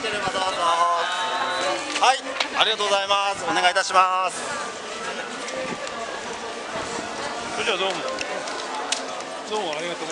はどうぞはいありがとうございます。お願いいたします。それじゃあどうも。どうもありがとうございます。